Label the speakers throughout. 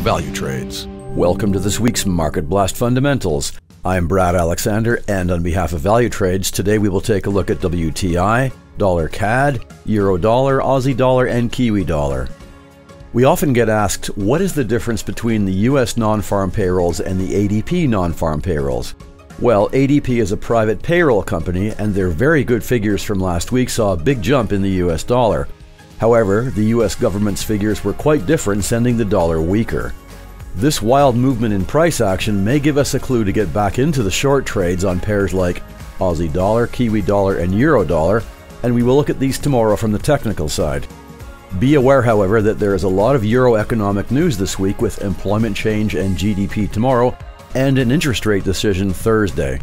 Speaker 1: Valutrades. Welcome to this week's Market Blast Fundamentals. I'm Brad Alexander, and on behalf of Valutrades, today we will take a look at WTI, dollar CAD, euro dollar, Aussie dollar, and Kiwi dollar. We often get asked, what is the difference between the US non farm payrolls and the ADP non farm payrolls? Well, ADP is a private payroll company, and their very good figures from last week saw a big jump in the US dollar. However, the US government's figures were quite different, sending the dollar weaker. This wild movement in price action may give us a clue to get back into the short trades on pairs like Aussie dollar, Kiwi dollar, and Euro dollar, and we will look at these tomorrow from the technical side. Be aware, however, that there is a lot of Euro economic news this week with employment change and GDP tomorrow, and an interest rate decision Thursday.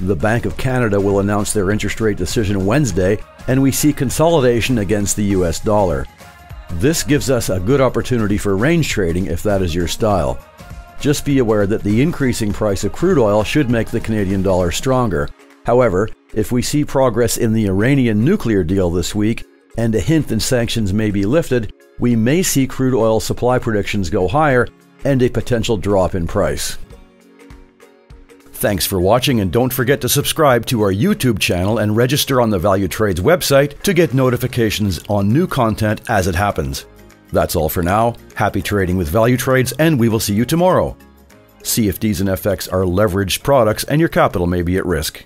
Speaker 1: The Bank of Canada will announce their interest rate decision Wednesday, and we see consolidation against the US dollar. This gives us a good opportunity for range trading if that is your style. Just be aware that the increasing price of crude oil should make the Canadian dollar stronger. However, if we see progress in the Iranian nuclear deal this week, and a hint that sanctions may be lifted, we may see crude oil supply predictions go higher and a potential drop in price. Thanks for watching and don't forget to subscribe to our YouTube channel and register on the Valutrades website to get notifications on new content as it happens. That's all for now. Happy trading with Valutrades and we will see you tomorrow. CFDs and FX are leveraged products and your capital may be at risk.